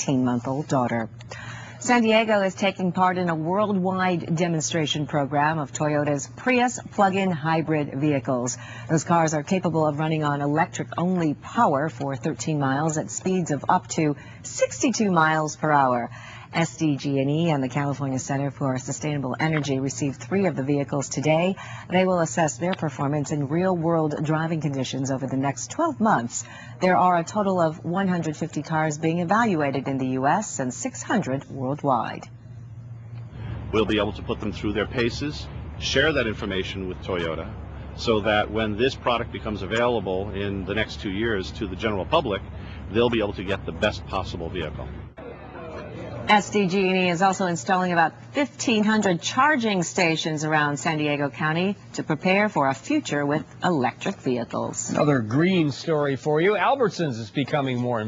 18-month-old daughter. San Diego is taking part in a worldwide demonstration program of Toyota's Prius plug-in hybrid vehicles. Those cars are capable of running on electric-only power for 13 miles at speeds of up to 62 miles per hour. SDG&E and the California Center for Sustainable Energy received three of the vehicles today. They will assess their performance in real-world driving conditions over the next 12 months. There are a total of 150 cars being evaluated in the U.S. and 600 worldwide. We'll be able to put them through their paces, share that information with Toyota, so that when this product becomes available in the next two years to the general public, they'll be able to get the best possible vehicle. SDG&E is also installing about 1,500 charging stations around San Diego County to prepare for a future with electric vehicles. Another green story for you. Albertsons is becoming more